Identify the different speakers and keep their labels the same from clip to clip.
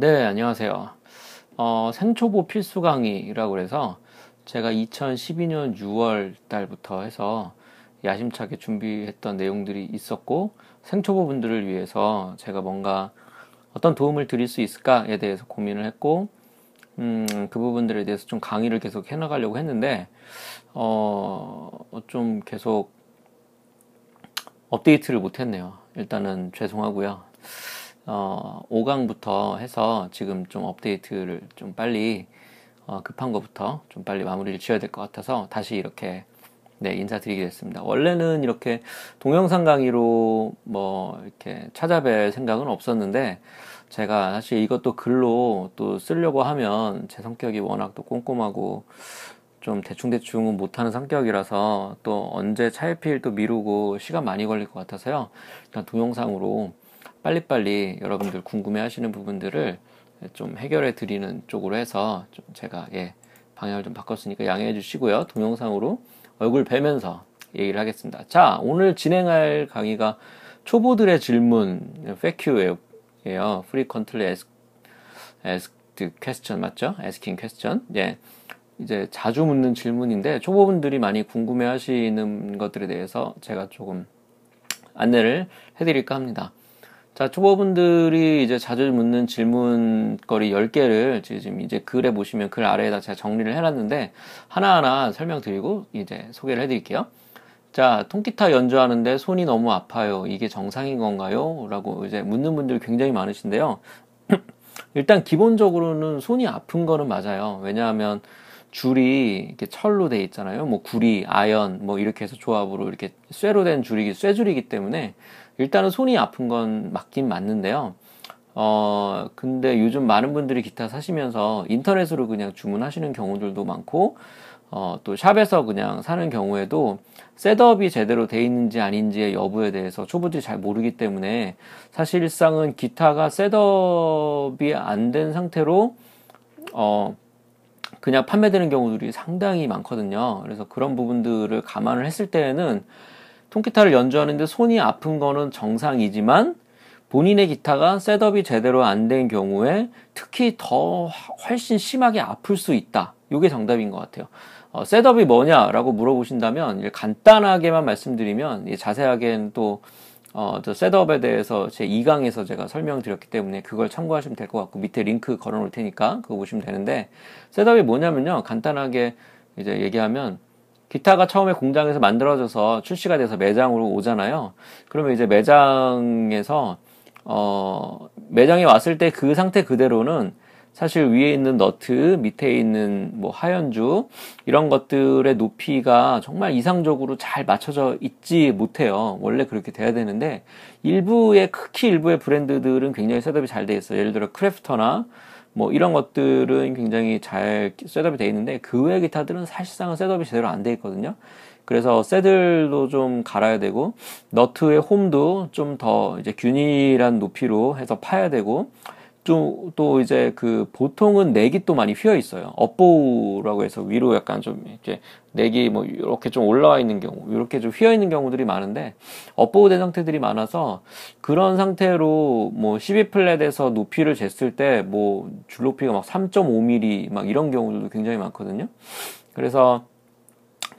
Speaker 1: 네, 안녕하세요. 어, 생초보 필수 강의라고 해서 제가 2012년 6월 달부터 해서 야심차게 준비했던 내용들이 있었고 생초보 분들을 위해서 제가 뭔가 어떤 도움을 드릴 수 있을까에 대해서 고민을 했고 음, 그 부분들에 대해서 좀 강의를 계속 해나가려고 했는데 어, 좀 계속 업데이트를 못했네요. 일단은 죄송하고요. 어, 5강부터 해서 지금 좀 업데이트를 좀 빨리 어, 급한 것부터 좀 빨리 마무리를 지어야 될 것 같아서 다시 이렇게 네, 인사드리게 됐습니다. 원래는 이렇게 동영상 강의로 뭐 이렇게 찾아뵐 생각은 없었는데 제가 사실 이것도 글로 또 쓰려고 하면 제 성격이 워낙 또 꼼꼼하고 좀 대충대충은 못하는 성격이라서 또 언제 차일피일 또 미루고 시간 많이 걸릴 것 같아서요. 일단 동영상으로 빨리빨리 여러분들 궁금해 하시는 부분들을 좀 해결해 드리는 쪽으로 해서 좀 제가 예, 방향을 좀 바꿨으니까 양해해 주시고요. 동영상으로 얼굴 뵈면서 얘기를 하겠습니다. 자, 오늘 진행할 강의가 초보들의 질문, FAQ예요. Frequently Asked Question 맞죠? Asking Question. 예. 이제 자주 묻는 질문인데 초보분들이 많이 궁금해 하시는 것들에 대해서 제가 조금 안내를 해드릴까 합니다. 자, 초보분들이 이제 자주 묻는 질문거리 10개를 지금 이제 글에 보시면 글 아래에다 제가 정리를 해놨는데 하나하나 설명드리고 이제 소개를 해드릴게요. 자, 통기타 연주하는데 손이 너무 아파요. 이게 정상인 건가요? 라고 이제 묻는 분들이 굉장히 많으신데요. 일단 기본적으로는 손이 아픈 거는 맞아요. 왜냐하면 줄이 이렇게 철로 돼 있잖아요. 뭐 구리, 아연, 뭐 이렇게 해서 조합으로 이렇게 쇠로 된 줄이기, 쇠줄이기 때문에 일단은 손이 아픈 건 맞긴 맞는데요. 어, 근데 요즘 많은 분들이 기타 사시면서 인터넷으로 그냥 주문하시는 경우들도 많고, 어, 또 shop에서 그냥 사는 경우에도 setup이 제대로 돼 있는지 아닌지의 여부에 대해서 초보들이 잘 모르기 때문에 사실상은 기타가 setup이 안 된 상태로, 어, 그냥 판매되는 경우들이 상당히 많거든요. 그래서 그런 부분들을 감안을 했을 때에는 통기타를 연주하는데 손이 아픈 거는 정상이지만 본인의 기타가 setup이 제대로 안 된 경우에 특히 더 훨씬 심하게 아플 수 있다. 이게 정답인 것 같아요. 어, setup이 뭐냐라고 물어보신다면 간단하게만 말씀드리면 자세하게는 또 어, 저 setup에 대해서 제 2강에서 제가 설명드렸기 때문에 그걸 참고하시면 될 것 같고 밑에 링크 걸어 놓을 테니까 그거 보시면 되는데 setup이 뭐냐면요. 간단하게 이제 얘기하면 기타가 처음에 공장에서 만들어져서 출시가 돼서 매장으로 오잖아요. 그러면 이제 매장에서 어 매장에 왔을 때 그 상태 그대로는 사실 위에 있는 너트, 밑에 있는 뭐 하현주 이런 것들의 높이가 정말 이상적으로 잘 맞춰져 있지 못해요. 원래 그렇게 돼야 되는데 일부의 극히 일부의 브랜드들은 굉장히 setup이 잘 돼 있어요. 예를 들어 크래프터나 뭐 이런 것들은 굉장히 잘 setup이 돼 있는데 그 외의 기타들은 사실상은 setup이 제대로 안 돼 있거든요. 그래서 saddle도 좀 갈아야 되고 너트의 홈도 좀 더 이제 균일한 높이로 해서 파야 되고 좀또 이제 그 보통은 neck이 또 많이 휘어 있어요. up bow라고 해서 위로 약간 좀 이렇게 neck이 뭐 이렇게 좀 올라와 있는 경우, 이렇게 좀 휘어 있는 경우들이 많은데 up bow된 상태들이 많아서 그런 상태로 뭐 12fret에서 높이를 쟀을 때 뭐 줄 높이가 막 3.5mm 막 이런 경우들도 굉장히 많거든요. 그래서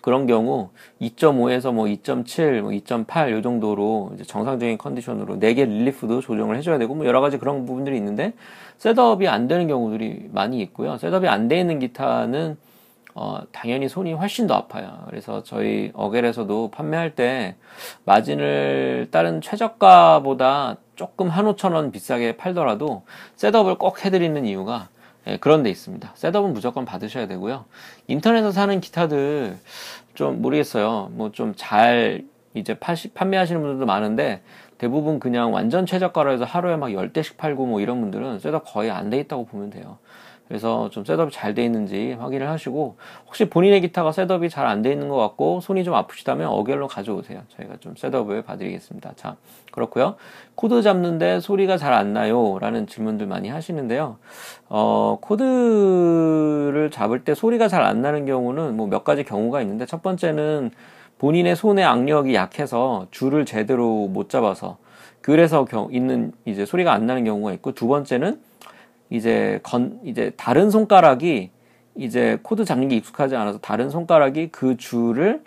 Speaker 1: 그런 경우 2.5에서 뭐 2.7, 뭐 2.8 요 정도로 정상적인 컨디션으로 neck relief도 조정을 해줘야 되고 뭐 여러 가지 그런 부분들이 있는데 setup이 안 되는 경우들이 많이 있고요. setup이 안 돼 있는 기타는 어, 당연히 손이 훨씬 더 아파요. 그래서 저희 어갤에서도 판매할 때 마진을 다른 최저가보다 조금 한 오천 원 비싸게 팔더라도 setup을 꼭 해드리는 이유가 예, 그런 데 있습니다. setup은 무조건 받으셔야 되고요. 인터넷에서 사는 기타들 좀 모르겠어요. 뭐 좀 잘 이제 파시, 판매하시는 분들도 많은데 대부분 그냥 완전 최저가로 해서 하루에 막 10대씩 팔고 뭐 이런 분들은 setup 거의 안 돼 있다고 보면 돼요. 그래서 좀 setup이 잘 돼 있는지 확인을 하시고 혹시 본인의 기타가 setup이 잘 안 돼 있는 것 같고 손이 좀 아프시다면 어겔로 가져오세요. 저희가 좀 setup을 봐드리겠습니다. 자 그렇고요. 코드 잡는데 소리가 잘 안 나요 라는 질문들 많이 하시는데요. 어, 코드를 잡을 때 소리가 잘 안 나는 경우는 뭐 몇 가지 경우가 있는데 첫 번째는 본인의 손의 악력이 약해서 줄을 제대로 못 잡아서 그래서 경, 있는 이제 소리가 안 나는 경우가 있고 두 번째는 이제 건 이제 다른 손가락이 이제 코드 잡는 게 익숙하지 않아서 다른 손가락이 그 줄에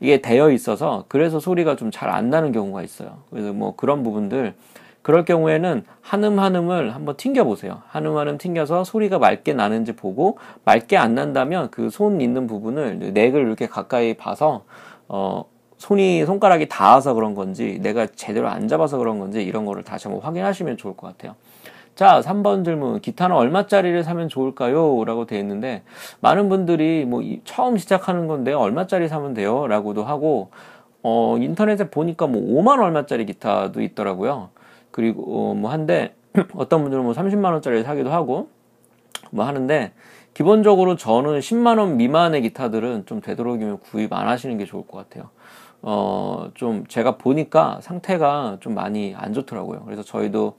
Speaker 1: 닿게 되어 있어서 그래서 소리가 좀 잘 안 나는 경우가 있어요. 그래서 뭐 그런 부분들 그럴 경우에는 한음 한음을 한번 튕겨 보세요. 한음 한음 튕겨서 소리가 맑게 나는지 보고 맑게 안 난다면 그 손 있는 부분을 neck을 이렇게 가까이 봐서 어 손이 손가락이 닿아서 그런 건지 내가 제대로 안 잡아서 그런 건지 이런 거를 다시 한번 확인하시면 좋을 것 같아요. 자, 3번 질문. 기타는 얼마짜리를 사면 좋을까요? 라고 되어 있는데, 많은 분들이 뭐, 처음 시작하는 건데, 얼마짜리 사면 돼요? 라고도 하고, 어, 인터넷에 보니까 뭐, 5만 얼마짜리 기타도 있더라고요. 그리고, 어, 뭐, 한데, 어떤 분들은 뭐, 30만원짜리 사기도 하고, 뭐 하는데, 기본적으로 저는 10만원 미만의 기타들은 좀 되도록이면 구입 안 하시는 게 좋을 것 같아요. 어, 좀 제가 보니까 상태가 좀 많이 안 좋더라고요. 그래서 저희도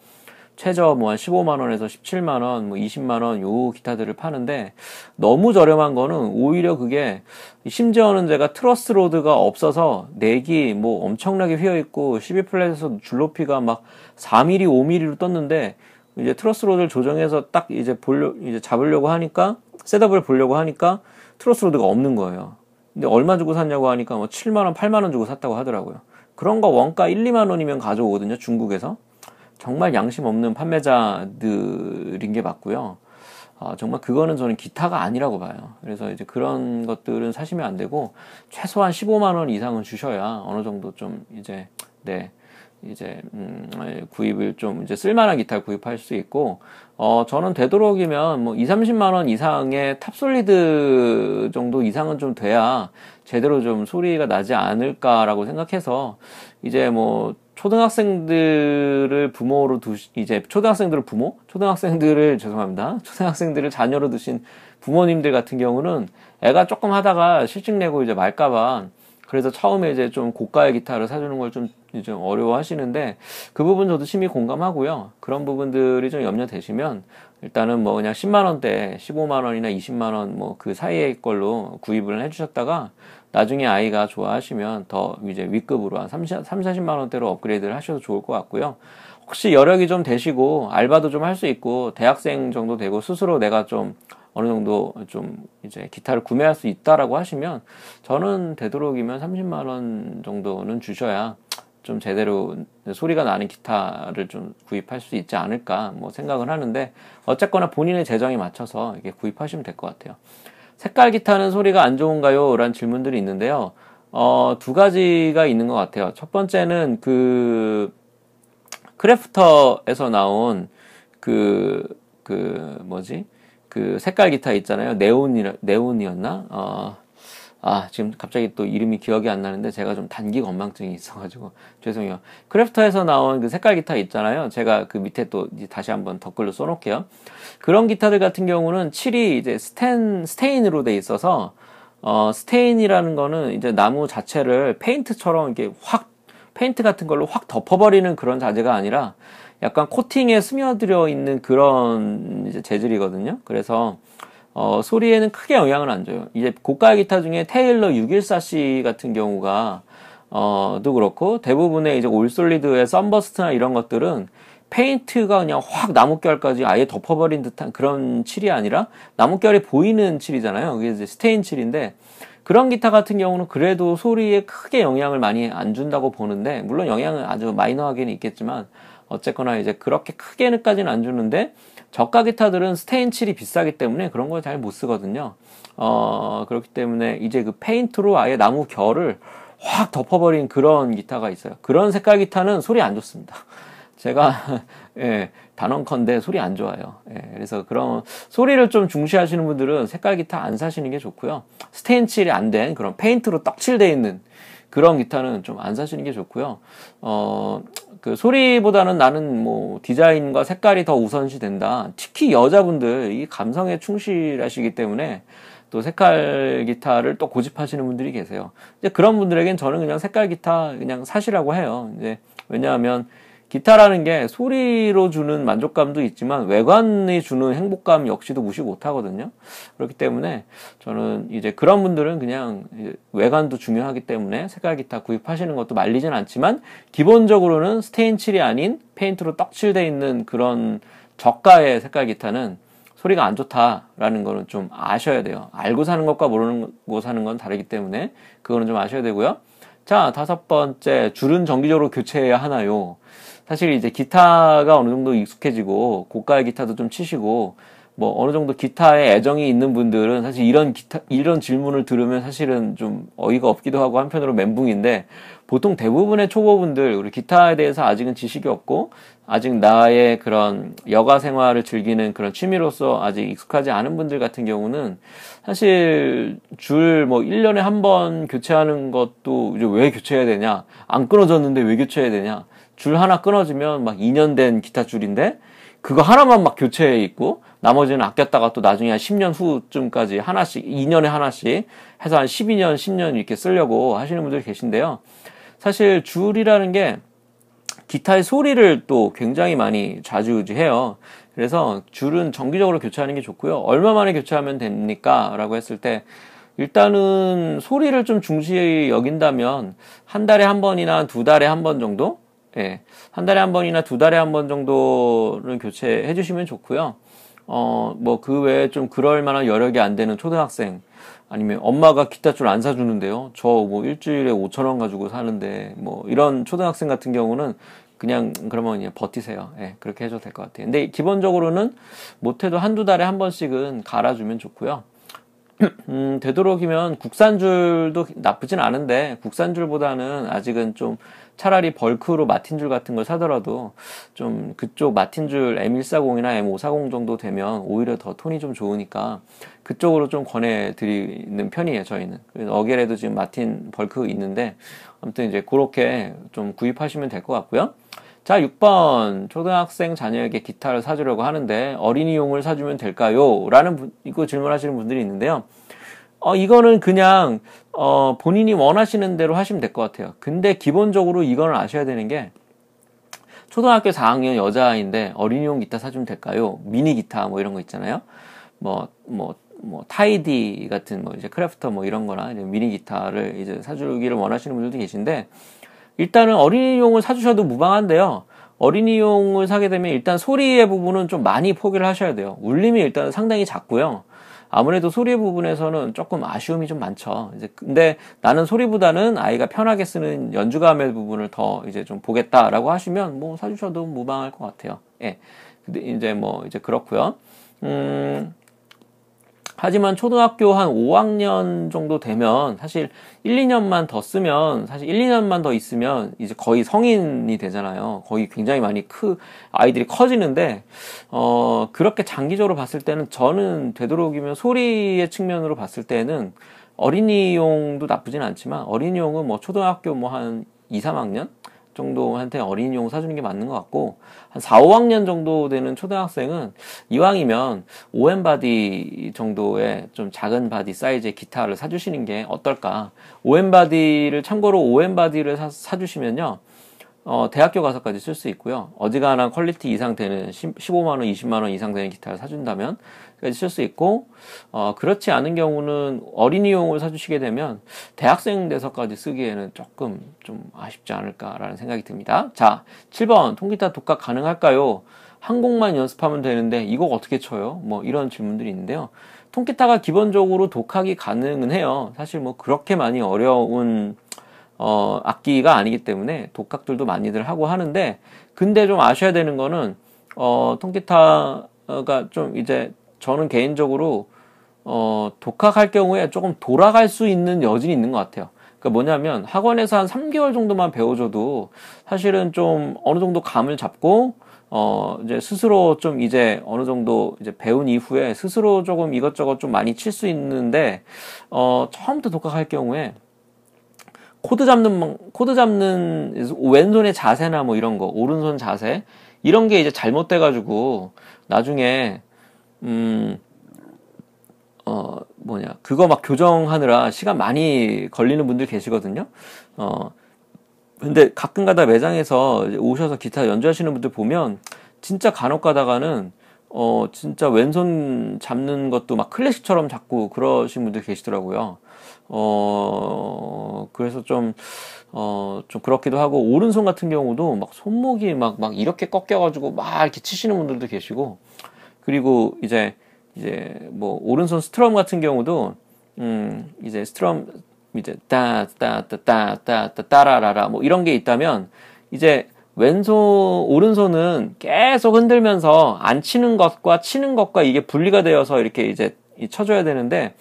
Speaker 1: 최저 뭐 한 15만 원에서 17만 원, 뭐 20만 원 요 기타들을 파는데 너무 저렴한 거는 오히려 그게 심지어는 제가 truss rod가 없어서 neck이 뭐 엄청나게 휘어 있고 12 fret에서 줄 높이가 막 4mm, 5mm로 떴는데 이제 truss rod를 조정해서 딱 이제 보려 이제 잡으려고 하니까 setup을 보려고 하니까 truss rod가 없는 거예요. 근데 얼마 주고 샀냐고 하니까 뭐 7만 원, 8만 원 주고 샀다고 하더라고요. 그런 거 원가 1, 2만 원이면 가져오거든요. 중국에서. 정말 양심 없는 판매자들인 게 맞고요. 어, 정말 그거는 저는 기타가 아니라고 봐요. 그래서 이제 그런 것들은 사시면 안 되고 최소한 15만 원 이상은 주셔야 어느 정도 좀 이제 네 이제 음, 구입을 좀 이제 쓸만한 기타를 구입할 수 있고 어 저는 되도록이면 뭐 2, 30만 원 이상의 top solid 정도 이상은 좀 돼야 제대로 좀 소리가 나지 않을까라고 생각해서 이제 뭐 초등학생들을 부모로 두 이제 초등학생들을 부모 초등학생들을 죄송합니다 초등학생들을 자녀로 두신 부모님들 같은 경우는 애가 조금 하다가 실직 내고 이제 말까봐 그래서 처음에 이제 좀 고가의 기타를 사주는 걸 좀 이제 어려워하시는데 그 부분 저도 심히 공감하고요. 그런 부분들이 좀 염려되시면 일단은 뭐 그냥 10만 원대, 15만 원이나 20만 원 뭐 그 사이의 걸로 구입을 해주셨다가 나중에 아이가 좋아하시면 더 이제 윗급으로 한 30, 40만 원대로 업그레이드를 하셔도 좋을 것 같고요. 혹시 여력이 좀 되시고 알바도 좀 할 수 있고 대학생 정도 되고 스스로 내가 좀 어느 정도 좀 이제 기타를 구매할 수 있다라고 하시면 저는 되도록이면 30만 원 정도는 주셔야 좀 제대로 소리가 나는 기타를 좀 구입할 수 있지 않을까 뭐 생각을 하는데 어쨌거나 본인의 재정에 맞춰서 이게 구입하시면 될 것 같아요. 색깔 기타는 소리가 안 좋은가요? 라는 질문들이 있는데요. 어, 두 가지가 있는 것 같아요. 첫 번째는 그 크래프터에서 나온 그, 그, 뭐지? 그 색깔 기타 있잖아요. 네온이, 네온이었나? 어, 아, 지금 갑자기 또 이름이 기억이 안 나는데 제가 좀 단기 건망증이 있어가지고 죄송해요. 크래프터에서 나온 그 색깔 기타 있잖아요. 제가 그 밑에 또 다시 한번 댓글로 써놓을게요. 그런 기타들 같은 경우는 칠이 이제 stain, stain으로 돼 있어서 어, stain이라는 거는 이제 나무 자체를 페인트처럼 이렇게 확, 페인트 같은 걸로 확 덮어버리는 그런 자재가 아니라 약간 코팅에 스며들어 있는 그런 재질이거든요. 그래서 어, 소리에는 크게 영향을 안 줘요. 이제 고가 기타 중에 테일러 614C 같은 경우가 어, 도 그렇고 대부분의 이제 all solid의 sunburst나 이런 것들은 페인트가 그냥 확 나뭇결까지 아예 덮어버린 듯한 그런 칠이 아니라 나뭇결이 보이는 칠이잖아요. 그게 이제 stain 칠인데 그런 기타 같은 경우는 그래도 소리에 크게 영향을 많이 안 준다고 보는데 물론 영향은 아주 minor하게는 있겠지만 어쨌거나 이제 그렇게 크게는까지는 안 주는데 저가 기타들은 stain 칠이 비싸기 때문에 그런 걸 잘 못 쓰거든요. 어, 그렇기 때문에 이제 그 페인트로 아예 나무 결을 확 덮어버린 그런 기타가 있어요. 그런 색깔 기타는 소리 안 좋습니다. 제가 예, 단언컨대 소리 안 좋아요. 예, 그래서 그런 소리를 좀 중시하시는 분들은 색깔 기타 안 사시는 게 좋고요. 스테인 칠이 안 된 그런 페인트로 떡칠돼 있는 그런 기타는 좀 안 사시는 게 좋고요. 어, 그 소리보다는 나는 뭐 디자인과 색깔이 더 우선시 된다. 특히 여자분들 이 감성에 충실하시기 때문에 또 색깔 기타를 또 고집하시는 분들이 계세요. 이제 그런 분들에겐 저는 그냥 색깔 기타 그냥 사시라고 해요. 이제 왜냐하면 기타라는 게 소리로 주는 만족감도 있지만 외관이 주는 행복감 역시도 무시 못 하거든요. 그렇기 때문에 저는 이제 그런 분들은 그냥 외관도 중요하기 때문에 색깔 기타 구입하시는 것도 말리진 않지만 기본적으로는 스테인 칠이 아닌 페인트로 떡칠돼 있는 그런 저가의 색깔 기타는 소리가 안 좋다라는 거는 좀 아셔야 돼요. 알고 사는 것과 모르고 사는 건 다르기 때문에 그거는 좀 아셔야 되고요. 자, 다섯 번째, 줄은 정기적으로 교체해야 하나요? 사실 이제 기타가 어느 정도 익숙해지고 고가의 기타도 좀 치시고 뭐 어느 정도 기타에 애정이 있는 분들은 사실 이런 기타 이런 질문을 들으면 사실은 좀 어이가 없기도 하고 한편으로 멘붕인데 보통 대부분의 초보분들 우리 기타에 대해서 아직은 지식이 없고 아직 나의 그런 여가 생활을 즐기는 그런 취미로서 아직 익숙하지 않은 분들 같은 경우는 사실 줄 뭐 1년에 한 번 교체하는 것도 이제 왜 교체해야 되냐? 안 끊어졌는데 왜 교체해야 되냐 줄 하나 끊어지면 막 2년 된 기타 줄인데 그거 하나만 막 교체해 있고 나머지는 아꼈다가 또 나중에 한 10년 후쯤까지 하나씩 2년에 하나씩 해서 한 12년 10년 이렇게 쓰려고 하시는 분들이 계신데요. 사실 줄이라는 게 기타의 소리를 또 굉장히 많이 좌지우지해요. 그래서 줄은 정기적으로 교체하는 게 좋고요. 얼마 만에 교체하면 됩니까? 라고 했을 때 일단은 소리를 좀 중시 여긴다면 한 달에 한 번이나 두 달에 한 번 정도 예, 한 달에 한 번이나 두 달에 한 번 정도를 교체해 주시면 좋고요. 어, 뭐 그 외에 좀 그럴 만한 여력이 안 되는 초등학생 아니면 엄마가 기타 줄 안 사주는데요. 저 뭐 일주일에 5천 원 가지고 사는데 뭐 이런 초등학생 같은 경우는 그냥 그러면 그냥 버티세요. 예, 그렇게 해줘도 될 것 같아요. 근데 기본적으로는 못해도 한두 달에 한 번씩은 갈아주면 좋고요. 음, 되도록이면 국산줄도 나쁘진 않은데 국산줄보다는 아직은 좀 차라리 벌크로 마틴줄 같은 걸 사더라도 좀 그쪽 마틴줄 M140이나 M540 정도 되면 오히려 더 톤이 좀 좋으니까 그쪽으로 좀 권해드리는 편이에요, 저희는. 어게레도 지금 마틴 벌크 있는데 아무튼 이제 그렇게 좀 구입하시면 될 것 같고요. 자, 6번. 초등학생 자녀에게 기타를 사주려고 하는데 어린이용을 사주면 될까요? 라는 분, 이거 질문하시는 분들이 있는데요. 어, 이거는 그냥, 어, 본인이 원하시는 대로 하시면 될 것 같아요. 근데 기본적으로 이거는 아셔야 되는 게, 초등학교 4학년 여자아이인데 어린이용 기타 사주면 될까요? 미니 기타 뭐 이런 거 있잖아요. 뭐, 뭐, 뭐, 타이디 같은 뭐 이제 크래프터 뭐 이런 거나 미니 기타를 이제 사주기를 원하시는 분들도 계신데, 일단은 어린이용을 사주셔도 무방한데요. 어린이용을 사게 되면 일단 소리의 부분은 좀 많이 포기를 하셔야 돼요. 울림이 일단 상당히 작고요. 아무래도 소리 부분에서는 조금 아쉬움이 좀 많죠. 이제 근데 나는 소리보다는 아이가 편하게 쓰는 연주감의 부분을 더 이제 좀 보겠다라고 하시면 뭐 사주셔도 무방할 것 같아요. 예. 근데 이제 뭐 이제 그렇고요. 음, 하지만 초등학교 한 5학년 정도 되면 사실 1, 2년만 더 쓰면 사실 1, 2년만 더 있으면 이제 거의 성인이 되잖아요. 거의 굉장히 많이 크 아이들이 커지는데 어 그렇게 장기적으로 봤을 때는 저는 되도록이면 소리의 측면으로 봤을 때는 어린이용도 나쁘진 않지만 어린이용은 뭐 초등학교 뭐 한 2, 3학년 정도한테 어린이용 사주는 게 맞는 것 같고 한 4, 5학년 정도 되는 초등학생은 이왕이면 OM body 정도의 좀 작은 body 사이즈의 기타를 사주시는 게 어떨까? OM body를 참고로 OM body를 사, 사주시면요. 어, 대학교 가서까지 쓸 수 있고요. 어지간한 quality 이상 되는 15만원, 20만원 이상 되는 기타를 사준다면 쓸수 있고, 어, 그렇지 않은 경우는 어린이용을 사주시게 되면 대학생 돼서까지 쓰기에는 조금 좀 아쉽지 않을까라는 생각이 듭니다. 자, 7번, 통기타 독학 가능할까요? 한 곡만 연습하면 되는데 이곡 어떻게 쳐요? 뭐 이런 질문들이 있는데요. 통기타가 기본적으로 독학이 가능은 해요. 사실 뭐 그렇게 많이 어려운 어, 악기가 아니기 때문에 독학들도 많이들 하고 하는데, 근데 좀 아셔야 되는 거는, 어, 통기타가 좀 이제 저는 개인적으로, 어, 독학할 경우에 조금 돌아갈 수 있는 여진이 있는 것 같아요. 그러니까 뭐냐면 학원에서 한 3개월 정도만 배워줘도 사실은 좀 어느 정도 감을 잡고, 어, 이제 스스로 좀 이제 어느 정도 이제 배운 이후에 스스로 조금 이것저것 좀 많이 칠 수 있는데, 어, 처음부터 독학할 경우에 코드 잡는 코드 잡는 왼손의 자세나 뭐 이런 거 오른손 자세 이런 게 이제 잘못돼 가지고 나중에 음 어 뭐냐 그거 막 교정하느라 시간 많이 걸리는 분들 계시거든요. 어 근데 가끔 가다 매장에서 오셔서 기타 연주하시는 분들 보면 진짜 간혹 가다가는 어, 진짜 왼손 잡는 것도 막 클래식처럼 잡고 그러신 분들 계시더라고요. 어, 그래서 좀, 어, 좀 그렇기도 하고, 오른손 같은 경우도 막 손목이 막, 막 이렇게 꺾여가지고 막 이렇게 치시는 분들도 계시고, 그리고 이제, 이제 뭐, 오른손 스트럼 같은 경우도, 음, 이제 스트럼, 이제 따, 따, 따, 따, 따, 따, 따라라라, 뭐 이런 게 있다면, 이제 왼손, 오른손은 계속 흔들면서 안 치는 것과 치는 것과 이게 분리가 되어서 이렇게 이제 쳐줘야 되는데,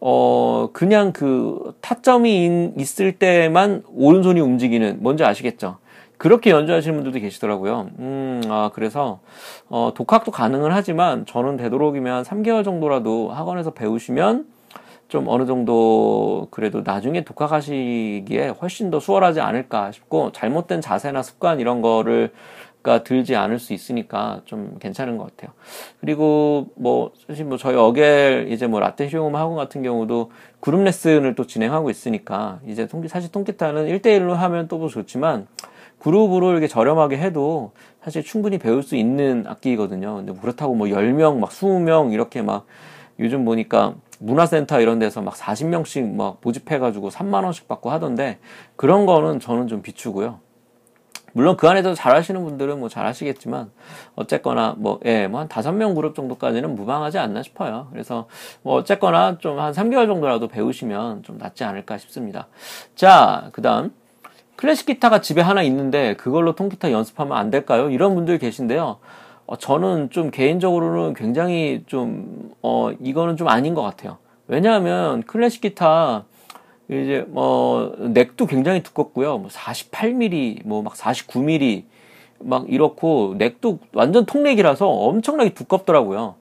Speaker 1: 어, 그냥 그 타점이 있을 때만 오른손이 움직이는, 뭔지 아시겠죠? 그렇게 연주하시는 분들도 계시더라고요. 음, 아, 그래서, 어, 독학도 가능은 하지만 저는 되도록이면 3개월 정도라도 학원에서 배우시면 좀 어느 정도 그래도 나중에 독학하시기에 훨씬 더 수월하지 않을까 싶고 잘못된 자세나 습관 이런 거를 가 들지 않을 수 있으니까 좀 괜찮은 것 같아요. 그리고 뭐 사실 뭐 저희 어겔 이제 뭐 라떼 쇼음 학원 같은 경우도 그룹 레슨을 또 진행하고 있으니까 이제 통기 사실 통기타는 1대1로 하면 또 좋지만 그룹으로 이렇게 저렴하게 해도 사실 충분히 배울 수 있는 악기거든요. 근데 그렇다고 뭐 10명 막 20명 이렇게 막 요즘 보니까 문화센터 이런 데서 막 40명씩 막 모집해가지고 3만원씩 받고 하던데 그런 거는 저는 좀 비추고요. 물론 그 안에서 잘하시는 분들은 뭐 잘하시겠지만 어쨌거나 뭐 예, 뭐 한 다섯 명 그룹 정도까지는 무방하지 않나 싶어요. 그래서 뭐 어쨌거나 좀 한 3개월 정도라도 배우시면 좀 낫지 않을까 싶습니다. 자, 그다음 클래식 기타가 집에 하나 있는데 그걸로 통기타 연습하면 안 될까요? 이런 분들 계신데요. 어, 저는 좀 개인적으로는 굉장히 좀, 어, 이거는 좀 아닌 것 같아요. 왜냐하면 클래식 기타, 이제 뭐, neck도 굉장히 두껍고요. 뭐 48mm, 뭐 막 49mm, 막 이렇고, neck도 완전 통neck이라서 엄청나게 두껍더라고요.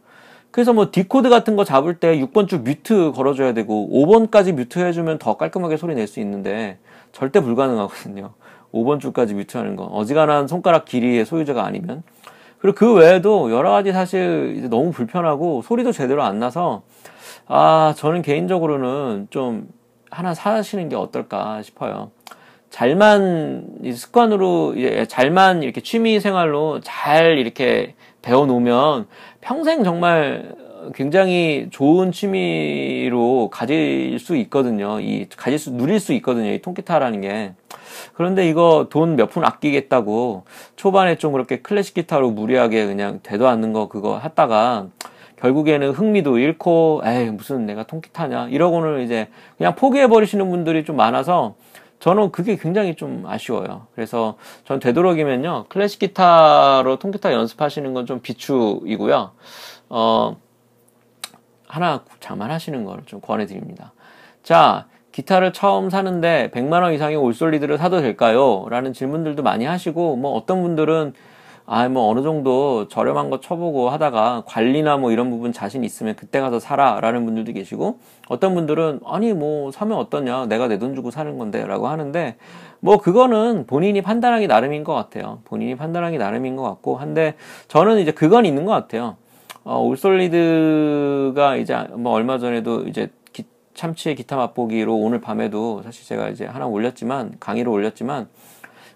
Speaker 1: 그래서 뭐 D코드 같은 거 잡을 때 6번 줄 mute 걸어줘야 되고 5번까지 mute 해주면 더 깔끔하게 소리 낼 수 있는데 절대 불가능하거든요. 5번 줄까지 뮤트 하는 거. 어지간한 손가락 길이의 소유자가 아니면. 그리고 그 외에도 여러 가지 사실 너무 불편하고 소리도 제대로 안 나서 아 저는 개인적으로는 좀 하나 사시는 게 어떨까 싶어요. 잘만 습관으로 잘만 이렇게 취미 생활로 잘 이렇게 배워 놓으면 평생 정말 굉장히 좋은 취미로 가질 수 있거든요. 이 가질 수 누릴 수 있거든요. 이 통기타라는 게. 그런데 이거 돈 몇 푼 아끼겠다고 초반에 좀 그렇게 클래식 기타로 무리하게 그냥 되도 않는 거 그거 했다가 결국에는 흥미도 잃고 에이 무슨 내가 통기타냐 이러고는 이제 그냥 포기해 버리시는 분들이 좀 많아서 저는 그게 굉장히 좀 아쉬워요. 그래서 전 되도록이면요 클래식 기타로 통기타 연습하시는 건 좀 비추이고요. 어 하나 장만하시는 걸 좀 권해드립니다. 자, 기타를 처음 사는데 100만원 이상의 올솔리드를 사도 될까요? 라는 질문들도 많이 하시고, 뭐 어떤 분들은 아, 뭐 어느 정도 저렴한 거 쳐보고 하다가 관리나 뭐 이런 부분 자신 있으면 그때 가서 사라 라는 분들도 계시고, 어떤 분들은 아니 뭐 사면 어떠냐? 내가 내 돈 주고 사는 건데 라고 하는데, 뭐 그거는 본인이 판단하기 나름인 것 같아요. 본인이 판단하기 나름인 것 같고, 한데 저는 이제 그건 있는 것 같아요. 어, 올솔리드가 이제 뭐 얼마 전에도 이제 기, 참치의 기타 맛보기로 오늘 밤에도 사실 제가 이제 하나 올렸지만 강의로 올렸지만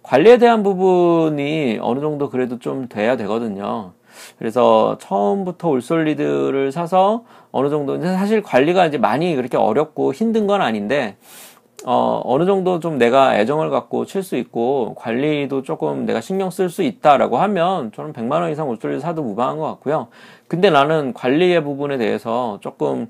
Speaker 1: 관리에 대한 부분이 어느 정도 그래도 좀 돼야 되거든요. 그래서 처음부터 올솔리드를 사서 어느 정도 사실 관리가 이제 많이 그렇게 어렵고 힘든 건 아닌데 어, 어느 정도 좀 내가 애정을 갖고 칠 수 있고 관리도 조금 내가 신경 쓸 수 있다라고 하면 저는 100만 원 이상 옷소리 사도 무방한 것 같고요. 근데 나는 관리의 부분에 대해서 조금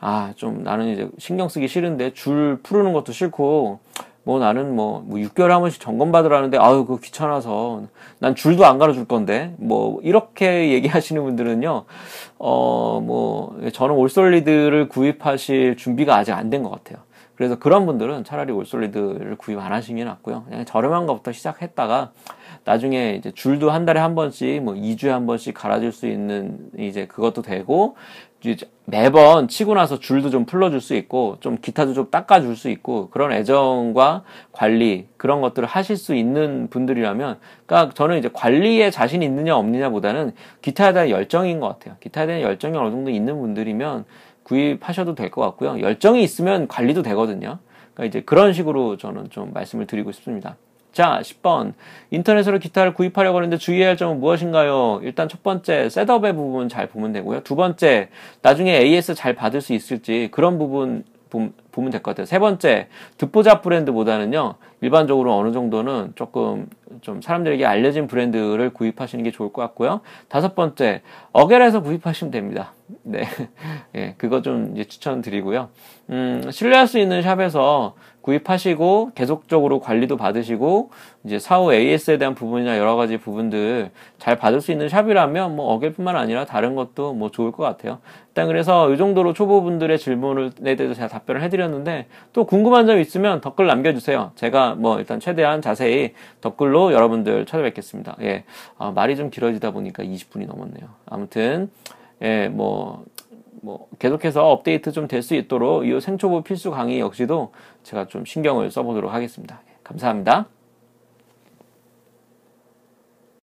Speaker 1: 아, 좀 나는 이제 신경 쓰기 싫은데 줄 푸르는 것도 싫고 뭐 나는 뭐, 뭐 6개월에 한 번씩 점검 받으라는데 아유 그거 귀찮아서 난 줄도 안 갈아줄 건데 뭐 이렇게 얘기하시는 분들은요 어 뭐 저는 올솔리드를 구입하실 준비가 아직 안 된 것 같아요. 그래서 그런 분들은 차라리 올솔리드를 구입 안 하시는 게 낫고요. 그냥 저렴한 것부터 시작했다가 나중에 이제 줄도 한 달에 한 번씩 뭐 2주에 한 번씩 갈아줄 수 있는 이제 그것도 되고 매번 치고 나서 줄도 좀 풀어줄 수 있고 좀 기타도 좀 닦아줄 수 있고 그런 애정과 관리 그런 것들을 하실 수 있는 분들이라면 그러니까 저는 이제 관리에 자신 있느냐 없느냐보다는 기타에 대한 열정인 것 같아요. 기타에 대한 열정이 어느 정도 있는 분들이면 구입하셔도 될 것 같고요. 열정이 있으면 관리도 되거든요. 그러니까 이제 그런 식으로 저는 좀 말씀을 드리고 싶습니다. 자, 10번. 인터넷으로 기타를 구입하려고 하는데 주의해야 할 점은 무엇인가요? 일단 첫 번째, 셋업의 부분 잘 보면 되고요. 두 번째, 나중에 AS 잘 받을 수 있을지 그런 부분 보면 될 것 같아요. 세 번째, 듣보잡 브랜드보다는요, 일반적으로 어느 정도는 조금 좀 사람들에게 알려진 브랜드를 구입하시는 게 좋을 것 같고요. 다섯 번째, 어겔에서 구입하시면 됩니다. 네. 예, 그거 좀 이제 추천드리고요. 음, 신뢰할 수 있는 샵에서 구입하시고 계속적으로 관리도 받으시고 이제 사후 AS에 대한 부분이나 여러 가지 부분들 잘 받을 수 있는 샵이라면 뭐 어겔뿐만 아니라 다른 것도 뭐 좋을 것 같아요. 일단 그래서 이 정도로 초보분들의 질문에 대해서 제가 답변을 해드렸는데 또 궁금한 점 있으면 댓글 남겨주세요. 제가 뭐 일단 최대한 자세히 댓글로 여러분들 찾아뵙겠습니다. 예, 아, 말이 좀 길어지다 보니까 20분이 넘었네요. 아무튼 예, 뭐, 뭐, 계속해서 업데이트 좀 될 수 있도록 이 생초보 필수 강의 역시도 제가 좀 신경을 써보도록 하겠습니다. 예, 감사합니다.